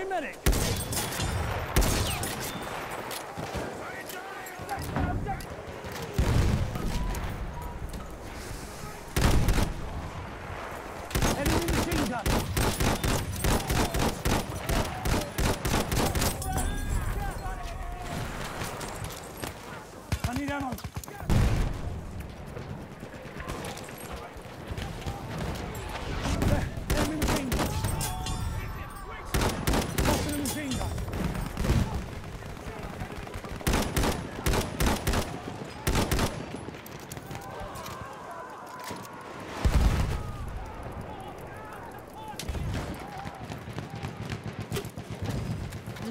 Enemy medic!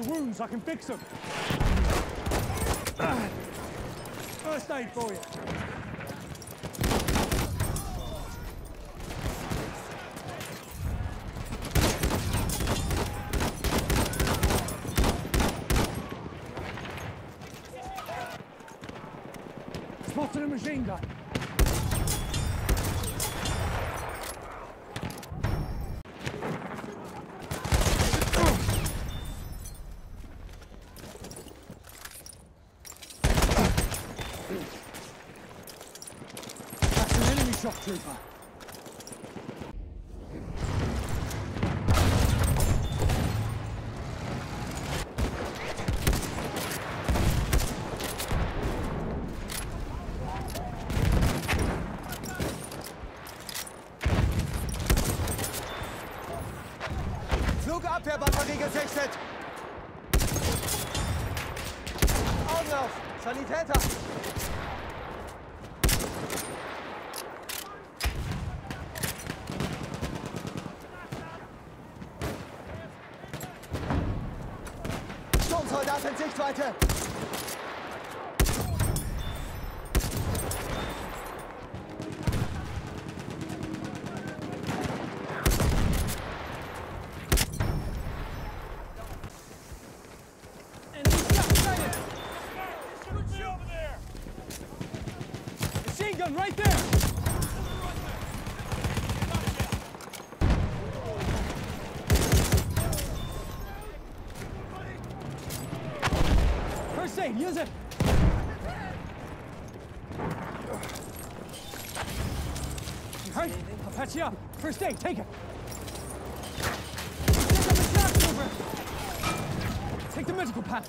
Wounds, I can fix them. First aid for you. Spotted a machine gun. Trooper. Flugabwehrbatterie gesichtet! Augen auf! Sanitäter! Sturmsoldat in Sichtweite! Machine gun right there! First aid, use it! You hurt? I'll patch you up. First aid, take it. Take the medical patch.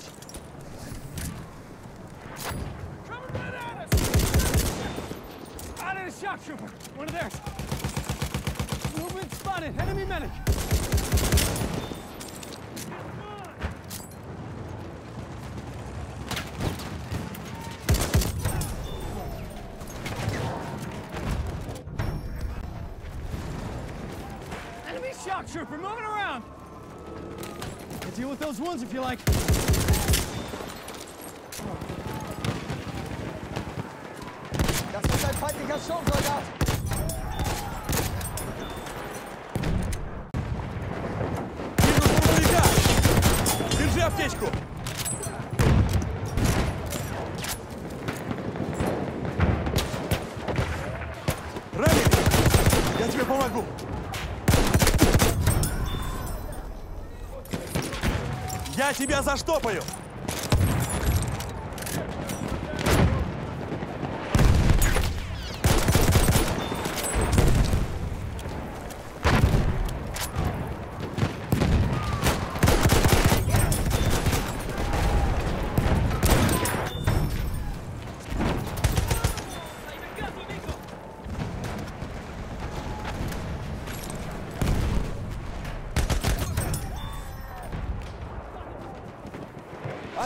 Coming right at us! Out of the shock trooper. One of theirs. Movement spotted. Enemy medic. Enemy shock trooper moving around. You deal with those wounds if you like. Das ist ein feindlicher Sturmsoldat! Держи аптечку! Раненый! Я тебе помогу! Я тебя заштопаю!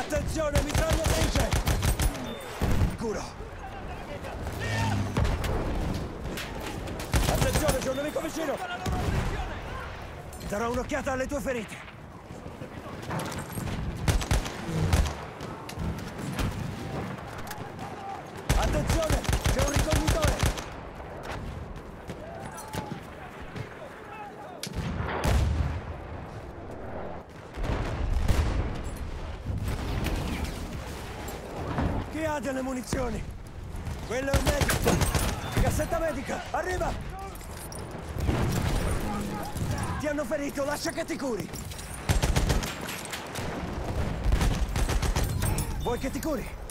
Attenzione, mitragliatrice! Curo! Attenzione, c'è un nemico vicino! Darò un'occhiata alle tue ferite! Chi ha delle munizioni? Quello è un medico. Cassetta medica, arriva! Ti hanno ferito, lascia che ti curi. Vuoi che ti curi?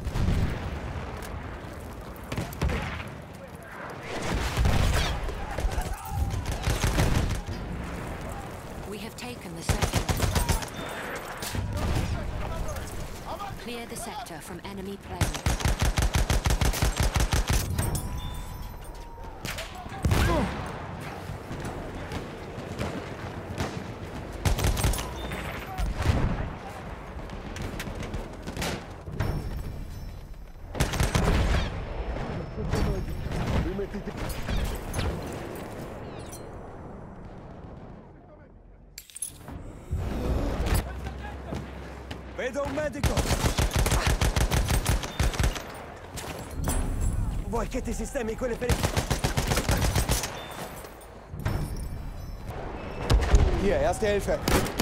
Clear the sector from enemy planes. Vedo un Boichetti sistemi quelle per... Hier, erste Hilfe.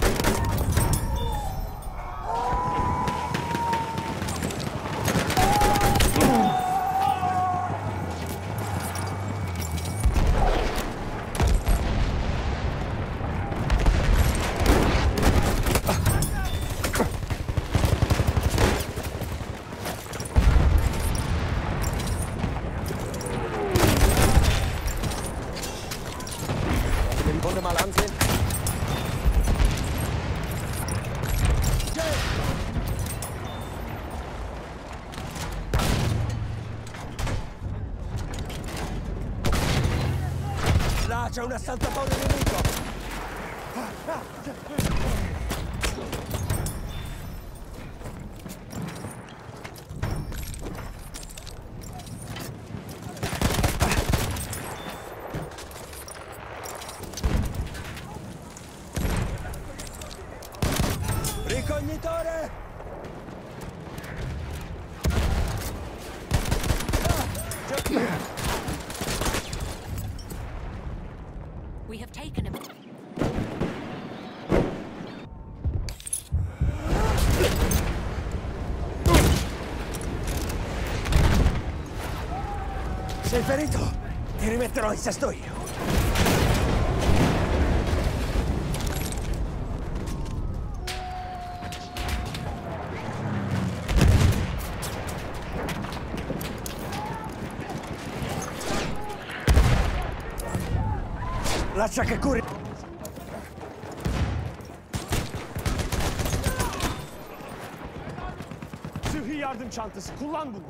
Auge mal ansehen. Là c'è un assaltatore nemico. Ah, ah, Ricognitore! We have taken a... Sei ferito? Ti rimetterò in sesto io. Lascia che curi... Sıhhi yardım çantası. Kullan bunu.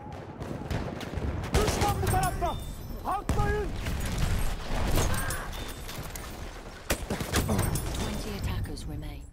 Düşman bu tarafta. Twenty attackers remain.